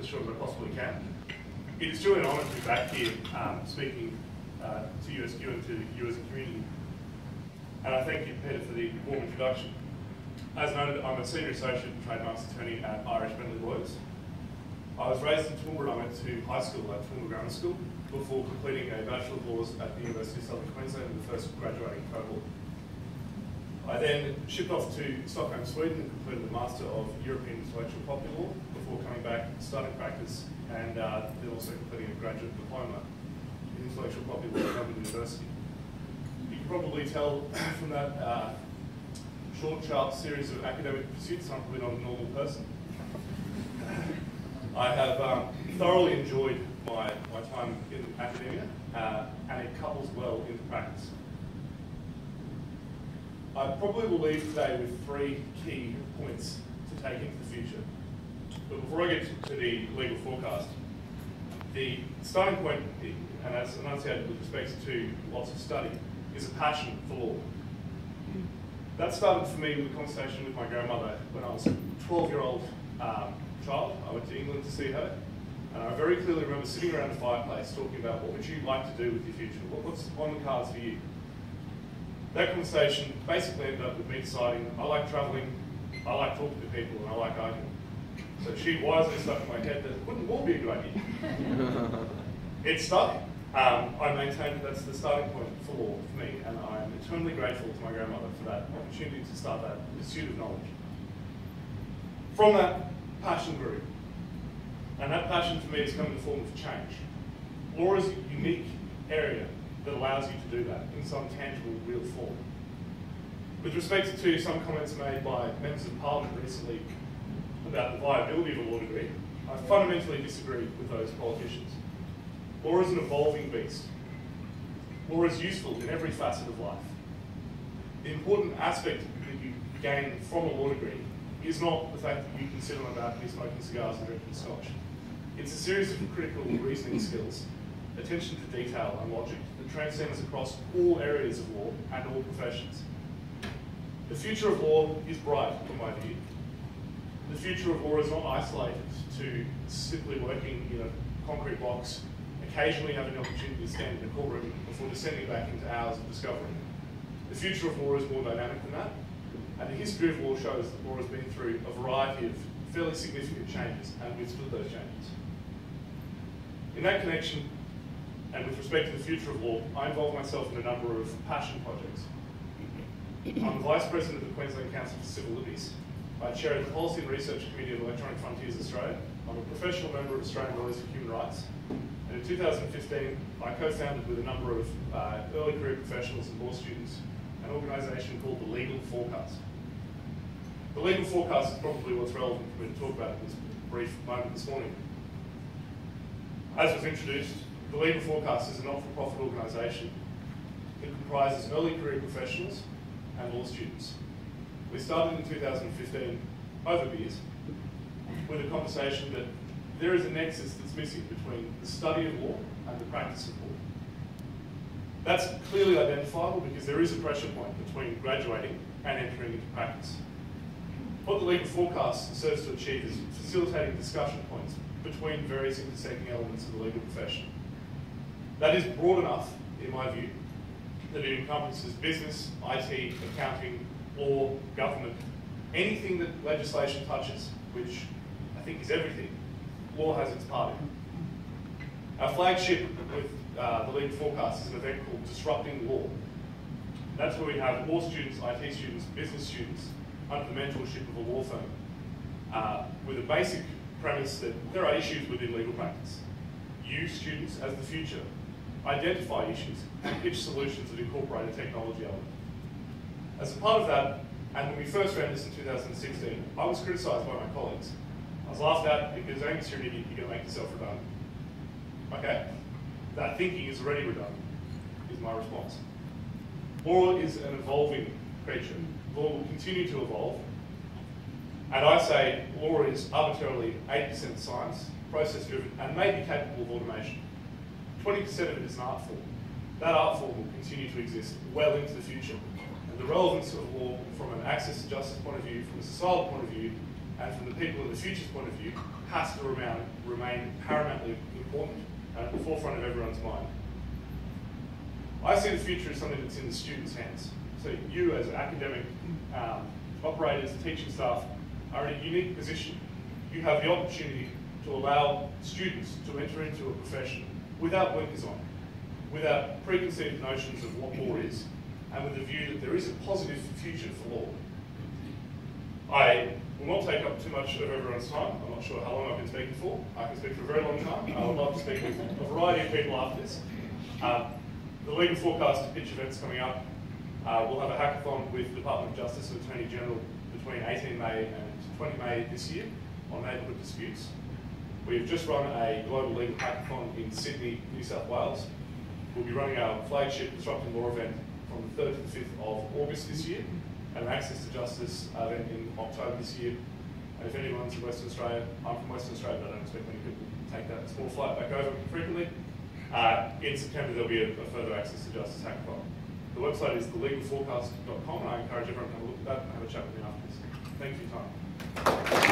as short as I possibly can. It is truly an honour to be back here um, speaking uh, to USQ and to you as a community. And I thank you, Peter, for the warm introduction. As noted, I'm a senior associate trademarks attorney at Irish Bentley Lawyers. I was raised in Toowoomba and I went to high school at Toowoomba Grammar School before completing a Bachelor of Laws at the University of Southern Queensland in the first graduating cohort. I then shipped off to Stockholm, Sweden and completed the Master of European Intellectual Property Law before coming back, starting practice, and uh, then also completing a graduate diploma in Intellectual Property Law at Melbourne University. You can probably tell from that uh, short, sharp series of academic pursuits I'm probably not a normal person. I have um, thoroughly enjoyed my, my time in academia, uh, and it couples well into practice. I probably will leave today with three key points to take into the future. But before I get to the legal forecast, the starting point, and as enunciated with respect to lots of study, is a passion for law. That started for me with a conversation with my grandmother when I was a 12-year-old um, child. I went to England to see her, and I very clearly remember sitting around the fireplace talking about what would you like to do with your future? what's on the cards for you? That conversation basically ended up with me deciding I like travelling, I like talking to people, and I like arguing. So she wisely stuck in my head that wouldn't war be a good idea? it stuck. Um, I maintain that that's the starting point for law for me, and I'm eternally grateful to my grandmother for that opportunity to start that pursuit of knowledge. From that, passion grew. And that passion for me has come in the form of change. Law is a unique area that allows you to do that in some tangible, real form. With respect to some comments made by members of parliament recently about the viability of a law degree, I fundamentally disagree with those politicians. Law is an evolving beast. Law is useful in every facet of life. The important aspect that you gain from a law degree is not the fact that you can sit on a balcony smoking cigars and drinking scotch. It's a series of critical reasoning skills, attention to detail and logic transcends across all areas of law and all professions. The future of law is bright, in my view. The future of law is not isolated to simply working in a concrete box, occasionally having the opportunity to stand in a courtroom before descending back into hours of discovery. The future of law is more dynamic than that, and the history of law shows that law has been through a variety of fairly significant changes and withstood those changes. In that connection, and with respect to the future of law, I involve myself in a number of passion projects. I'm the Vice President of the Queensland Council for Civil Liberties. I chair the Policy and Research Committee of Electronic Frontiers Australia. I'm a professional member of Australian Lawyers for Human Rights. And in 2015, I co-founded with a number of uh, early career professionals and law students an organisation called the Legal Forecast. The Legal Forecast is probably what's relevant for me to talk about in this brief moment this morning. As was introduced, the Legal Forecast is a not-for-profit organisation. It comprises early career professionals and law students. We started in 2015 over beers with a conversation that there is a nexus that's missing between the study of law and the practice of law. That's clearly identifiable because there is a pressure point between graduating and entering into practice. What the legal forecast serves to achieve is facilitating discussion points between various intersecting elements of the legal profession. That is broad enough, in my view, that it encompasses business, IT, accounting, law, government, anything that legislation touches, which I think is everything, law has its part in. Our flagship with uh, the legal forecast is an event called Disrupting Law. That's where we have law students, IT students, business students under the mentorship of a law firm uh, with a basic premise that there are issues within legal practice. You, students, as the future, identify issues and pitch solutions that incorporate a technology element. As a part of that, and when we first ran this in 2016, I was criticised by my colleagues. I was laughed at because an idiot, you're going to make yourself redundant. Okay, that thinking is already redundant, is my response. Law is an evolving creature. Law will continue to evolve. And I say law is arbitrarily 80% science, process driven, and may be capable of automation. 20% of it is an art form. That art form will continue to exist well into the future. And the relevance of law from an access to justice point of view, from a societal point of view, and from the people in the future's point of view, has to remain, remain paramountly important and at the forefront of everyone's mind. I see the future as something that's in the students' hands. So you as academic um, operators, teaching staff, are in a unique position. You have the opportunity to allow students to enter into a profession without blinkers on, without preconceived notions of what law is, and with the view that there is a positive future for law. I will not take up too much of everyone's time. I'm not sure how long I've been speaking for. I can speak for a very long time. I would love to speak with a variety of people after this. Um, the legal forecast pitch event's coming up. Uh, we'll have a hackathon with the Department of Justice and Attorney General between 18 May and 20 May this year on neighbourhood disputes. We've just run a global legal hackathon in Sydney, New South Wales. We'll be running our flagship Disrupting Law event from the 3rd to the 5th of August this year, and an Access to Justice event in October this year. And if anyone's in Western Australia, I'm from Western Australia, but I don't expect many people to take that small flight back over frequently. Uh, in September, there'll be a, a, further Access to Justice hackathon. The website is thelegalforecast.com, and I encourage everyone to have a look at that and have a chat with me afterwards. Thank you for your time.